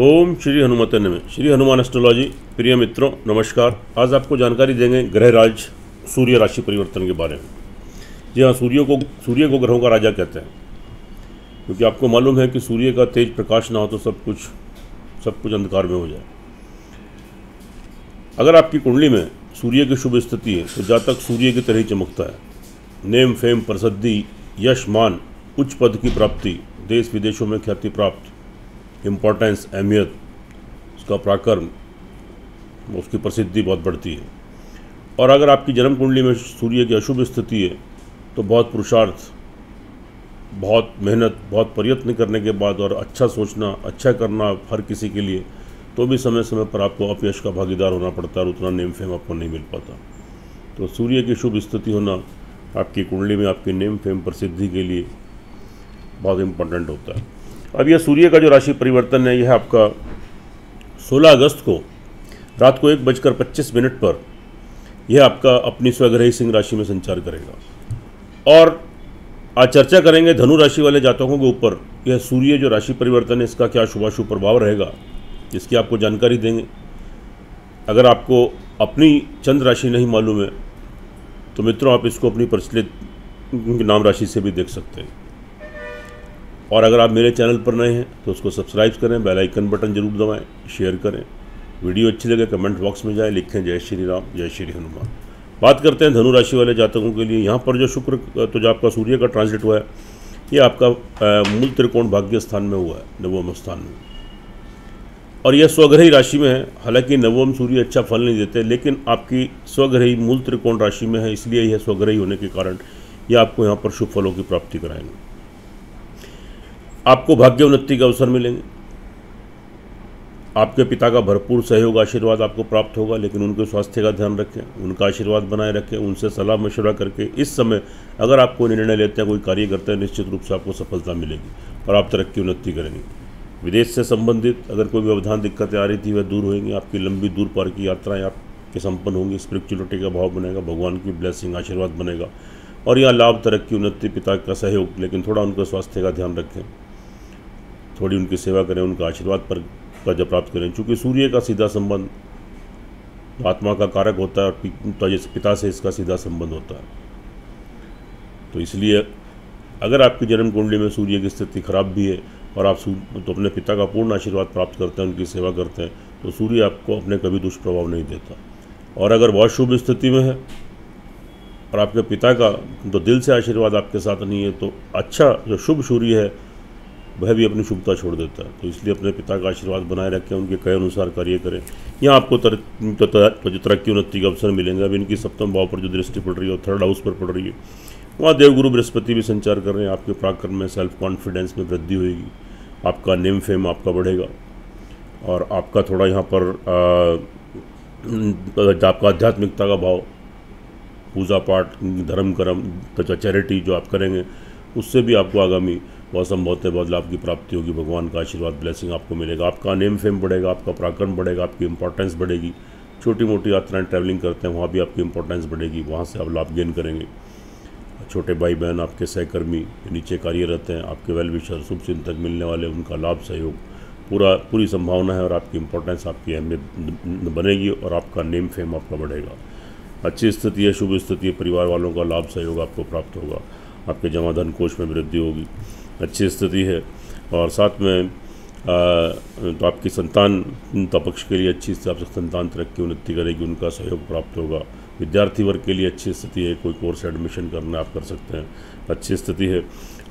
ओम श्री हनुमत में श्री हनुमान एस्ट्रोलॉजी प्रिय मित्रों, नमस्कार। आज आपको जानकारी देंगे ग्रह राज सूर्य राशि परिवर्तन के बारे में। जी हाँ सूर्य को सूर्य को ग्रहों का राजा कहते हैं। क्योंकि आपको मालूम है कि सूर्य का तेज प्रकाश ना हो तो सब कुछ सब कुछ अंधकार में हो जाए। अगर आपकी कुंडली में सूर्य की शुभ स्थिति है तो जातक सूर्य की तरह ही चमकता है। नेम, फेम, प्रसिद्धि, यश, मान, उच्च पद की प्राप्ति देश विदेशों में ख्याति प्राप्त इम्पोर्टेंस अहमियत, उसका प्राकर्म, उसकी प्रसिद्धि बहुत बढ़ती है। और अगर आपकी जन्म कुंडली में सूर्य की अशुभ स्थिति है तो बहुत पुरुषार्थ, बहुत मेहनत, बहुत प्रयत्न करने के बाद और अच्छा सोचना अच्छा करना हर किसी के लिए तो भी समय समय पर आपको अपयश का भागीदार होना पड़ता है और उतना नेम फेम आपको नहीं मिल पाता। तो सूर्य की शुभ स्थिति होना आपकी कुंडली में आपकी नेम फेम प्रसिद्धि के लिए बहुत इम्पोर्टेंट होता है। अब यह सूर्य का जो राशि परिवर्तन है, यह आपका 16 अगस्त को रात को एक बजकर पच्चीस मिनट पर यह आपका अपनी स्वग्रही सिंह राशि में संचार करेगा। और आज चर्चा करेंगे, धनु राशि वाले जातकों के ऊपर यह सूर्य जो राशि परिवर्तन है, इसका क्या शुभाशुभ प्रभाव रहेगा, इसकी आपको जानकारी देंगे। अगर आपको अपनी चंद राशि नहीं मालूम है तो मित्रों आप इसको अपनी प्रचलित नाम राशि से भी देख सकते हैं। और अगर आप मेरे चैनल पर नए हैं तो उसको सब्सक्राइब करें, बेल आइकन बटन ज़रूर दबाएँ, शेयर करें। वीडियो अच्छी लगे कमेंट बॉक्स में जाए, लिखें जय श्री राम, जय श्री हनुमान। बात करते हैं धनु राशि वाले जातकों के लिए। यहाँ पर जो शुक्र तो जो आपका सूर्य का ट्रांजिट हुआ है, ये आपका मूल त्रिकोण भाग्य स्थान में हुआ है, नवम स्थान में। और यह स्वग्रही राशि में है। हालाँकि नवम सूर्य अच्छा फल नहीं देते, लेकिन आपकी स्वग्रही मूल त्रिकोण राशि में है, इसलिए यह स्वग्रही होने के कारण यह आपको यहाँ पर शुभ फलों की प्राप्ति कराएँगे। आपको भाग्य उन्नति के अवसर मिलेंगे। आपके पिता का भरपूर सहयोग, आशीर्वाद आपको प्राप्त होगा, लेकिन उनके स्वास्थ्य का ध्यान रखें, उनका आशीर्वाद बनाए रखें, उनसे सलाह मशवरा करके इस समय अगर आप कोई निर्णय लेते हैं, कोई कार्य करते हैं, निश्चित रूप से आपको सफलता मिलेगी और आप तरक्की, उन्नति करेंगे। विदेश से संबंधित अगर कोई व्यवधान, दिक्कतें आ रही थी, वह दूर होंगी, आपकी लंबी दूर पार की यात्राएँ आपके संपन्न होंगी स्पिरिचुअलिटी का भाव बनेगा, भगवान की ब्लेसिंग आशीर्वाद बनेगा और यहाँ लाभ, तरक्की, उन्नति, पिता का सहयोग, लेकिन थोड़ा उनके स्वास्थ्य का ध्यान रखें। थोड़ी उनकी सेवा करें, उनका आशीर्वाद पर का जब प्राप्त करें। चूँकि सूर्य का सीधा संबंध आत्मा का कारक होता है और पिता से इसका सीधा संबंध होता है। तो इसलिए अगर आपकी जन्म कुंडली में सूर्य की स्थिति खराब भी है और आप तो अपने पिता का पूर्ण आशीर्वाद प्राप्त करते हैं, उनकी सेवा करते हैं तो सूर्य आपको अपने कभी दुष्प्रभाव नहीं देता। और अगर बहुत शुभ स्थिति में है और आपके पिता का तो दिल से आशीर्वाद आपके साथ नहीं है तो अच्छा जो शुभ सूर्य है वह भी अपनी शुभता छोड़ देता है। तो इसलिए अपने पिता का आशीर्वाद बनाए रखें उनके कहे अनुसार कार्य करें। यहाँ आपको तर, तो, तो तरक्की उन्नति का अवसर मिलेंगे। अब इनकी सप्तम भाव पर जो दृष्टि पड़ रही है थर्ड हाउस पर पड़ रही है। वहाँ देवगुरु बृहस्पति भी संचार कर रहे हैं। आपके पराक्रम में सेल्फ कॉन्फिडेंस में वृद्धि होगी आपका नेम फेम आपका बढ़ेगा। और आपका थोड़ा यहाँ पर आपका आध्यात्मिकता का भाव पूजा पाठ धर्म कर्म तथा चैरिटी जो आप करेंगे उससे भी आपको आगामी बहुत संभवत बहुत लाभ की प्राप्ति होगी। भगवान का आशीर्वाद ब्लेसिंग आपको मिलेगा। आपका नेम फेम बढ़ेगा, आपका पराक्रम बढ़ेगा, आपकी इंपॉर्टेंस बढ़ेगी। छोटी मोटी यात्राएँ ट्रैवलिंग करते हैं, वहाँ भी आपकी इंपॉर्टेंस बढ़ेगी। वहाँ से आप लाभ गेन करेंगे। छोटे भाई बहन आपके सहकर्मी नीचे कार्यरत हैं, आपके वेल विशर शुभ चिंतक मिलने वाले, उनका लाभ, सहयोग। पूरा, पूरी संभावना है और आपकी इंपॉर्टेंस आपकी अहमियत बनेगी और आपका नेम फेम आपका बढ़ेगा। अच्छी स्थिति है, शुभ स्थिति है, परिवार वालों का लाभ, सहयोग आपको प्राप्त होगा। आपके जमा धन कोष में वृद्धि होगी। अच्छी स्थिति है। और साथ में आ, तो आपकी संतान पक्ष के लिए अच्छी आपसे संतान तरक्की उन्नति करेगी उनका सहयोग प्राप्त होगा। विद्यार्थी वर्ग के लिए अच्छी स्थिति है, कोई कोर्स एडमिशन करना आप कर सकते हैं, अच्छी स्थिति है।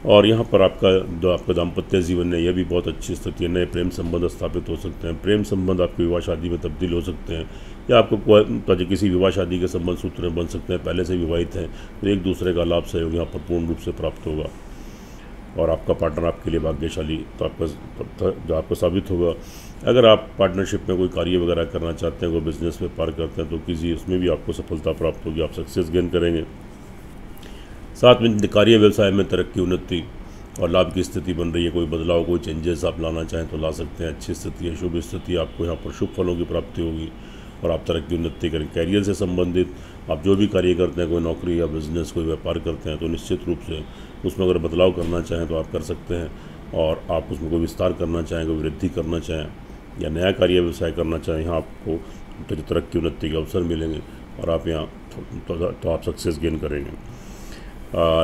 और यहाँ पर आपका जो आपका दाम्पत्य जीवन है, यह भी बहुत अच्छी स्थिति है, नए प्रेम संबंध स्थापित हो सकते हैं, प्रेम संबंध आपके विवाह शादी में तब्दील हो सकते हैं, या आपको तो किसी विवाह शादी के संबंध सूत्र बन सकते हैं, पहले से विवाहित हैं तो एक दूसरे का लाभ सहयोग यहाँ पर पूर्ण रूप से प्राप्त होगा। और आपका पार्टनर आपके लिए भाग्यशाली तो आपका तो जो आपको साबित होगा। अगर आप पार्टनरशिप में कोई कार्य वगैरह करना चाहते हैं, कोई बिज़नेस में पार करते हैं तो किसी उसमें भी आपको सफलता प्राप्त होगी, आप सक्सेस गेन करेंगे। साथ में कार्य व्यवसाय में तरक्की, उन्नति और लाभ की स्थिति बन रही है, कोई बदलाव, कोई चेंजेस आप लाना चाहें तो ला सकते हैं। अच्छी स्थिति है, शुभ स्थिति आपको यहाँ पर शुभ फलों की प्राप्ति होगी। और आप तरक्की उन्नति करें। कैरियर से संबंधित आप जो भी कार्य करते हैं कोई नौकरी या बिज़नेस कोई व्यापार करते हैं तो निश्चित रूप से उसमें अगर बदलाव करना चाहें तो आप कर सकते हैं और आप उसमें कोई विस्तार करना चाहें कोई वृद्धि करना चाहें या नया कार्य व्यवसाय करना चाहें यहाँ आपको तरक्की उन्नति के अवसर मिलेंगे और आप यहाँ तो, तो, तो आप सक्सेस गेन करेंगे।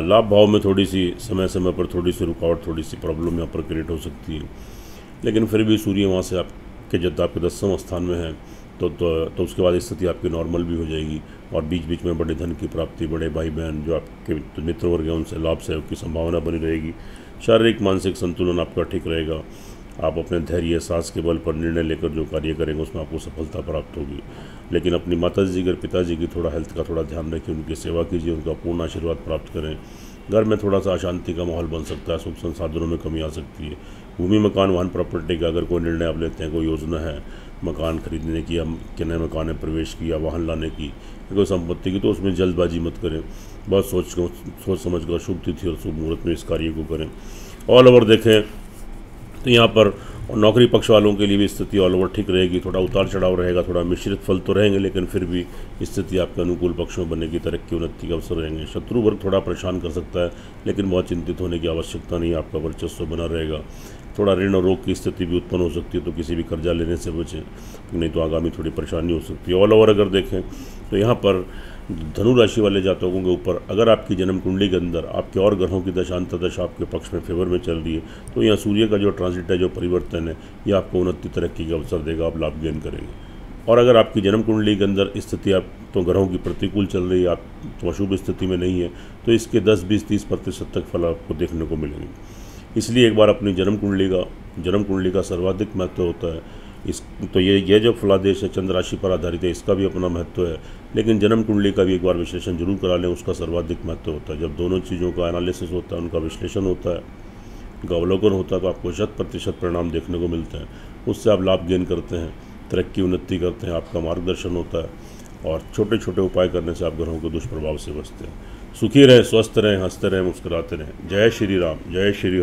लाभ भाव में थोड़ी सी समय समय पर थोड़ी सी रुकावट थोड़ी सी प्रॉब्लम यहाँ पर क्रिएट हो सकती है। लेकिन फिर भी सूर्य वहाँ से आपके जब आपके दसवें स्थान में है। तो, तो तो उसके बाद स्थिति आपकी नॉर्मल भी हो जाएगी और बीच बीच में बड़े धन की प्राप्ति बड़े भाई बहन जो आपके तो मित्र वर्ग हैं उनसे लाभ सहयोग की संभावना बनी रहेगी। शारीरिक मानसिक संतुलन आपका ठीक रहेगा। आप अपने धैर्य सास के बल पर निर्णय लेकर जो कार्य करेंगे उसमें आपको सफलता प्राप्त होगी। लेकिन अपनी माता जी और पिताजी की थोड़ा हेल्थ का थोड़ा ध्यान रखिए उनकी सेवा कीजिए उनका पूर्ण आशीर्वाद प्राप्त करें। घर में थोड़ा सा अशांति का माहौल बन सकता है सुख संसाधनों में कमी आ सकती है। भूमि मकान वाहन प्रॉपर्टी का अगर कोई निर्णय आप लेते हैं कोई योजना है मकान खरीदने की या नए मकान में प्रवेश की या वाहन लाने की या कोई संपत्ति की तो उसमें जल्दबाजी मत करें। बहुत सोच सोच समझ कर शुभ तिथि और शुभ मुहूर्त में इस कार्य को करें। ऑल ओवर देखें तो यहाँ पर नौकरी पक्ष वालों के लिए भी स्थिति ऑल ओवर ठीक रहेगी। थोड़ा उतार चढ़ाव रहेगा, थोड़ा मिश्रित फल तो रहेंगे, लेकिन फिर भी स्थिति आपके अनुकूल पक्ष में बनेगी तरक्की, उन्नति के अवसर रहेंगे। शत्रु वर्ग थोड़ा परेशान कर सकता है लेकिन बहुत चिंतित होने की आवश्यकता नहीं, आपका वर्चस्व बना रहेगा। थोड़ा ऋण और रोग की स्थिति भी उत्पन्न हो सकती है तो किसी भी कर्जा लेने से बचें, नहीं तो आगामी थोड़ी परेशानी हो सकती है। ऑल ओवर अगर देखें तो यहाँ पर धनु राशि वाले जातकों के ऊपर, अगर आपकी जन्म कुंडली के अंदर आपके और ग्रहों की दशांत दशा आपके पक्ष में फेवर में चल रही है तो यहाँ सूर्य का जो ट्रांजिट है, जो परिवर्तन है, ये आपको उन्नति तरक्की का अवसर देगा, आप लाभ गेन करेंगे। और अगर आपकी जन्म कुंडली के अंदर स्थिति आप तो ग्रहों की प्रतिकूल चल रही है, आप तो अशुभ स्थिति में नहीं है तो इसके 10 बीस, तीस प्रतिशत तक फल आपको देखने को मिलेंगे। इसलिए एक बार अपनी जन्म कुंडली का जन्म कुंडली का सर्वाधिक महत्व होता है। इस तो ये ये जो फलादेश है, चंद्र राशि पर आधारित है, इसका भी अपना महत्व है। लेकिन जन्म कुंडली का भी एक बार विश्लेषण ज़रूर करा लें, उसका सर्वाधिक महत्व होता है। जब दोनों चीज़ों का एनालिसिस होता है, उनका विश्लेषण होता है उनका अवलोकन होता है तो आपको शत प्रतिशत परिणाम देखने को मिलते हैं। उससे आप लाभ गेन करते हैं। तरक्की उन्नति करते हैं, आपका मार्गदर्शन होता है और छोटे छोटे उपाय करने से आप ग्रहों के दुष्प्रभाव से बचते हैं। सुखी रहें, स्वस्थ रहें, हँसते रहें, मुस्कुराते रहें। जय श्री राम, जय श्री